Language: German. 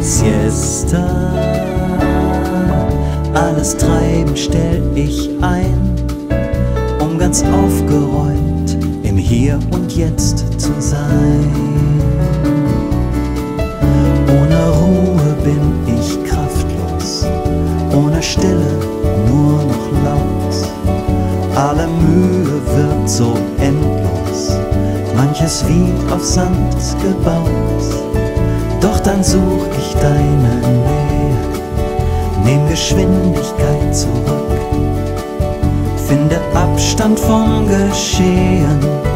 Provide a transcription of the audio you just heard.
Siesta. Alles Treiben stell ich ein, um ganz aufgeräumt im Hier und Jetzt zu sein. Ohne Ruhe bin ich kraftlos, ohne Stille nur noch laut. Alle Mühe wird so endlos, manches wie auf Sand gebaut. Dann such ich deine Nähe, nehm Geschwindigkeit zurück, finde Abstand vom Geschehen